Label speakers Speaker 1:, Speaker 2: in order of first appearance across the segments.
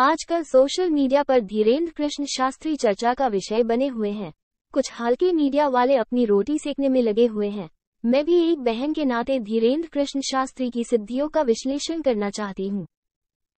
Speaker 1: आजकल social media पर धीरेन्द्र कृष्ण शास्त्री चर्चा का विषय बने हुए हैं। कुछ हल्के मीडिया वाले अपनी रोटी सेकने में लगे हुए हैं। मैं भी एक बहन के नाते धीरेन्द्र कृष्ण शास्त्री की सिद्धियों का विश्लेषण करना चाहती हूँ।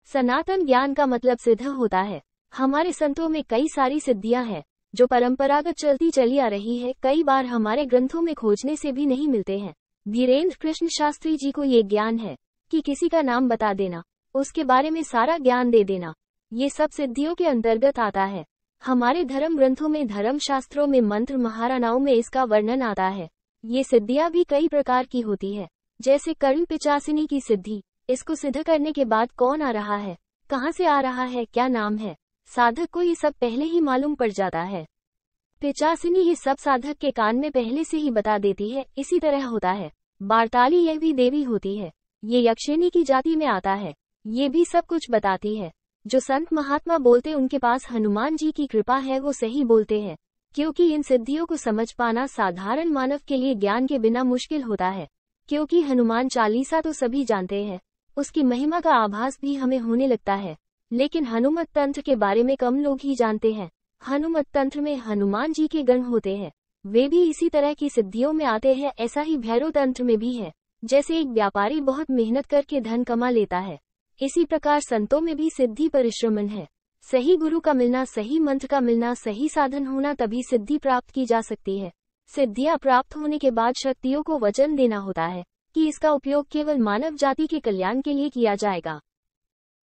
Speaker 1: सनातन ज्ञान का मतलब सिद्ध होता है। हमारे संतों में कई सारी सिद्धियाँ हैं, जो परंपरागत चलती चली आ रही है, कई बार हमारे ग्रंथों में खोजने से भी नहीं मिलते हैं। धीरेन्द्र कृष्ण शास्त्री जी को ये ज्ञान है कि किसी का नाम बता देना, उसके बारे में सारा ज्ञान दे देना। ये सब सिद्धियों के अंतर्गत आता है। हमारे धर्म ग्रंथों में धर्म शास्त्रों में, मंत्र महाराणाओं में इसका वर्णन आता है। ये सिद्धियाँ भी कई प्रकार की होती है। जैसे कर्ण पिचासिनी की सिद्धि, इसको सिद्ध करने के बाद कौन आ रहा है? कहाँ से आ रहा है? क्या नाम है? साधक को ये सब पहले ही मालूम पड़ जाता है। पिचासिनी ये सब साधक के कान में पहले से ही बता देती है, इसी तरह होता है। बारताली यह भी देवी होती है। ये यक्षिणी की जाति में आता है। ये भी सब कुछ बताती है। जो संत महात्मा बोलते उनके पास हनुमान जी की कृपा है, वो सही बोलते हैं, क्योंकि इन सिद्धियों को समझ पाना साधारण मानव के लिए ज्ञान के बिना मुश्किल होता है, क्योंकि हनुमान चालीसा तो सभी जानते हैं, उसकी महिमा का आभास भी हमें होने लगता है, लेकिन हनुमत तंत्र के बारे में कम लोग ही जानते हैं, हनुमत तंत्र में हनुमान जी के गण होते हैं, वे भी इसी तरह की सिद्धियों में आते हैं, ऐसा ही भैरव तंत्र में भी है, जैसे एक व्यापारी बहुत मेहनत करके धन कमा लेता है इसी प्रकार संतों में भी सिद्धि परिश्रमण है। सही गुरु का मिलना, सही मंत्र का मिलना, सही साधन होना तभी सिद्धि प्राप्त की जा सकती है। सिद्धियाँ प्राप्त होने के बाद शक्तियों को वचन देना होता है कि इसका उपयोग केवल मानव जाति के कल्याण के लिए किया जाएगा।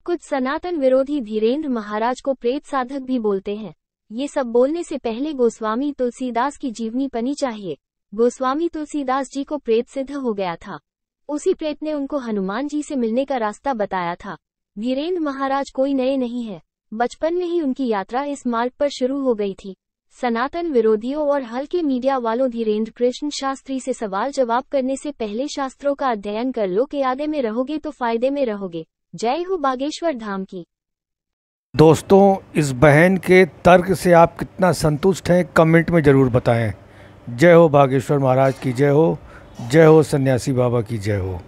Speaker 1: कुछ सनातन विरोधी धीरेन्द्र महाराज को प्रेत साधक भी बोलते हैं। ये सब बोलने से पहले गोस्वामी तुलसीदास की जीवनी पनी चाहिए। गोस्वामी तुलसीदास जी को प्रेत सिद्ध हो गया था। उसी प्रेत ने उनको हनुमान जी से मिलने का रास्ता बताया था। वीरेंद्र महाराज कोई नए नहीं है। बचपन में ही उनकी यात्रा इस मार्ग पर शुरू हो गई थी। सनातन विरोधियों और हल्के मीडिया वालों धीरेन्द्र कृष्ण शास्त्री से सवाल जवाब करने से पहले शास्त्रों का अध्ययन कर लो के आदे में रहोगे तो फ़ायदे में रहोगे। जय हो बागेश्वर धाम की।
Speaker 2: दोस्तों, इस बहन के तर्क से आप कितना संतुष्ट हैं, कमेंट में ज़रूर बताएँ। जय हो बागेश्वर महाराज की जय हो। जय हो सन्यासी बाबा की जय हो।